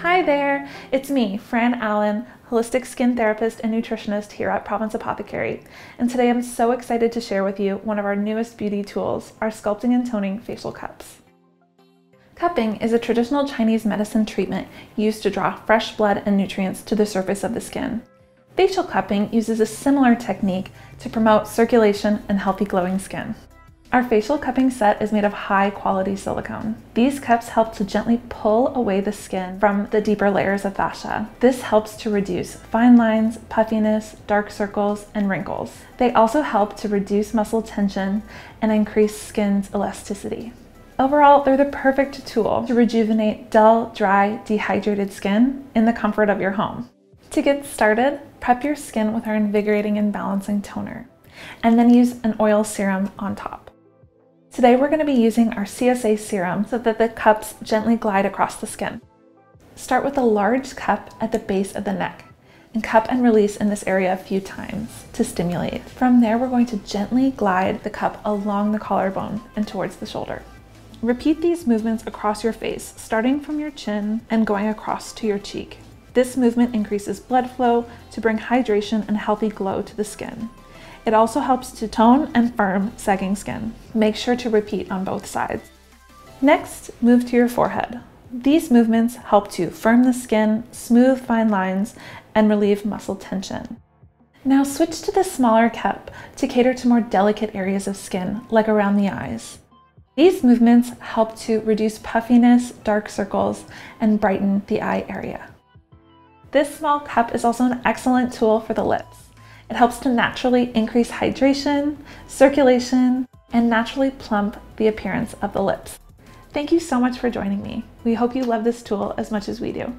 Hi there, it's me, Fran Allen, holistic skin therapist and nutritionist here at Province Apothecary. And today I'm so excited to share with you one of our newest beauty tools, our sculpting and toning facial cups. Cupping is a traditional Chinese medicine treatment used to draw fresh blood and nutrients to the surface of the skin. Facial cupping uses a similar technique to promote circulation and healthy glowing skin. Our facial cupping set is made of high quality silicone. These cups help to gently pull away the skin from the deeper layers of fascia. This helps to reduce fine lines, puffiness, dark circles, and wrinkles. They also help to reduce muscle tension and increase skin's elasticity. Overall, they're the perfect tool to rejuvenate dull, dry, dehydrated skin in the comfort of your home. To get started, prep your skin with our invigorating and balancing toner, and then use an oil serum on top. Today we're going to be using our CSA serum so that the cups gently glide across the skin. Start with a large cup at the base of the neck and cup and release in this area a few times to stimulate. From there, we're going to gently glide the cup along the collarbone and towards the shoulder. Repeat these movements across your face, starting from your chin and going across to your cheek. This movement increases blood flow to bring hydration and healthy glow to the skin. It also helps to tone and firm sagging skin. Make sure to repeat on both sides. Next, move to your forehead. These movements help to firm the skin, smooth fine lines, and relieve muscle tension. Now switch to the smaller cup to cater to more delicate areas of skin, like around the eyes. These movements help to reduce puffiness, dark circles, and brighten the eye area. This small cup is also an excellent tool for the lips. It helps to naturally increase hydration, circulation, and naturally plump the appearance of the lips. Thank you so much for joining me. We hope you love this tool as much as we do.